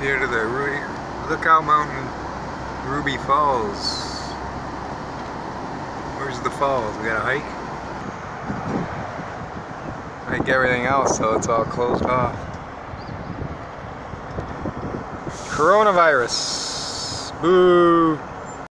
here to the Ruby, Lookout Mountain Ruby Falls. Where's the falls? We gotta hike? Like everything else, so it's all closed off. Coronavirus. Boo.